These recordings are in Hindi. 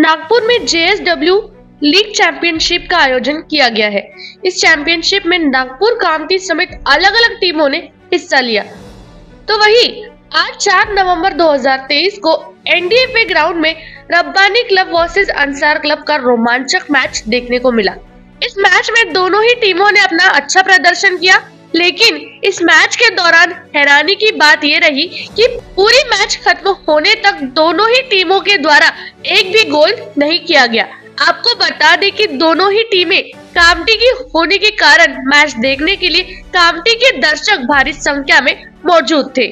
नागपुर में जेएसडब्ल्यू लीग चैंपियनशिप का आयोजन किया गया है। इस चैंपियनशिप में नागपुर कामती समेत अलग अलग टीमों ने हिस्सा लिया। तो वही, आज 4 नवंबर 2023 को एनडीएफए ग्राउंड में Rabbani club versus Ansar club का रोमांचक मैच देखने को मिला। इस मैच में दोनों ही टीमों ने अपना अच्छा प्रदर्शन किया। लेकिन इस मैच के दौरान हैरानी की बात ये रही कि पूरी मैच खत्म होने तक दोनों ही टीमों के द्वारा एक भी गोल नहीं किया गया। आपको बता दें कि दोनों ही टीमें कामटी की होने के कारण मैच देखने के लिए कामटी के दर्शक भारी संख्या में मौजूद थे।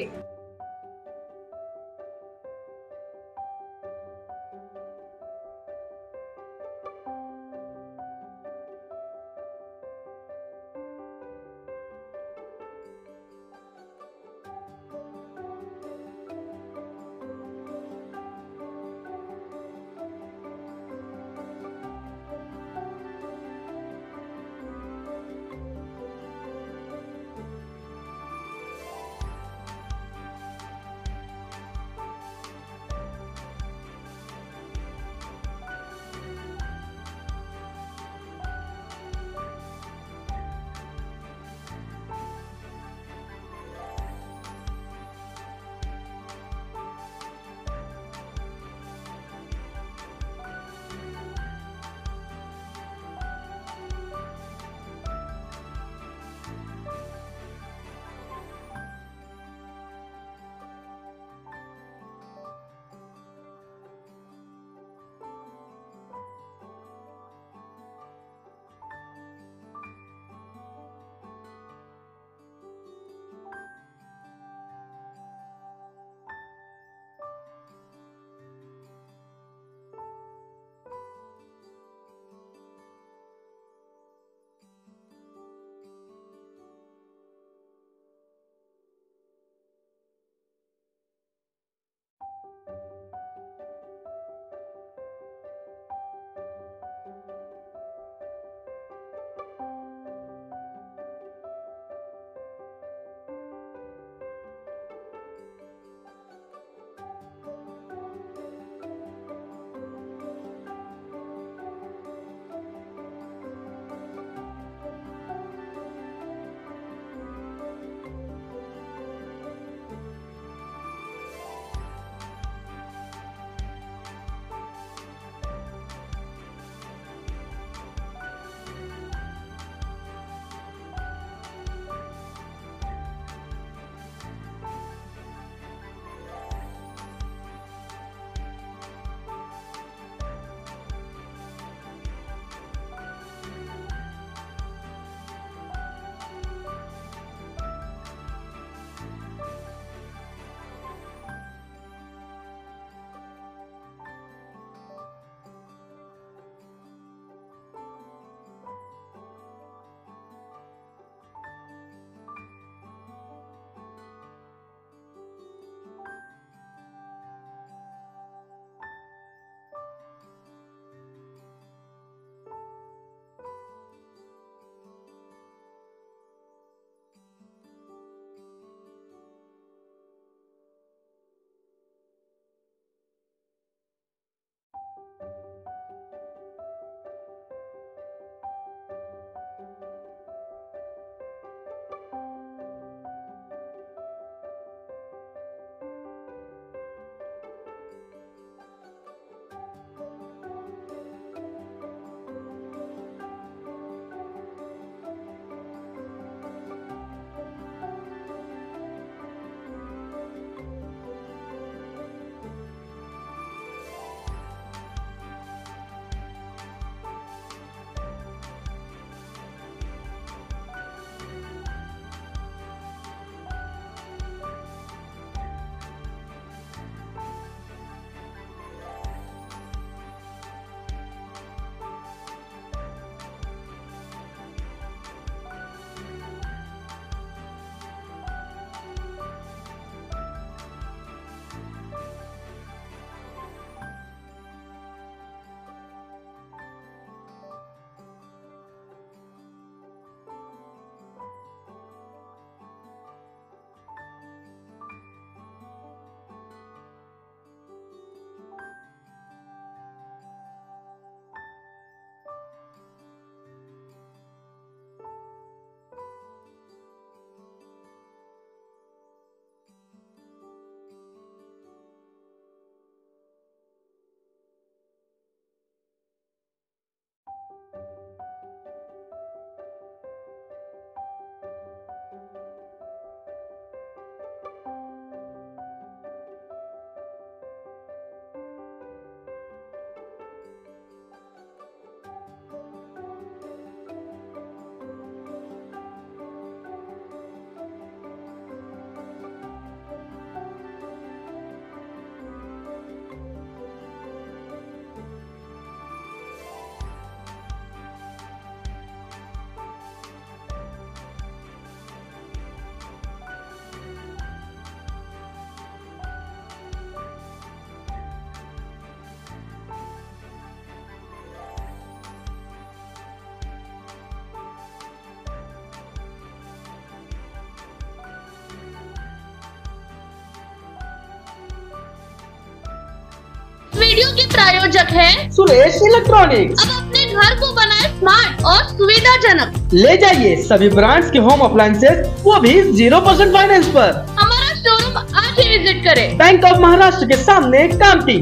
वीडियो के प्रायोजक है। सुरेश इलेक्ट्रॉनिक्स। अब अपने घर को बनाए स्मार्ट और सुविधाजनक। ले जाइए सभी ब्रांड्स के होम अप्लायसेज वो भी ज़ीरो परसेंट फाइनेंस आरोप हमारा शोरूम आज ही विज़िट करें। बैंक ऑफ़ महाराष्ट्र के सामने कामती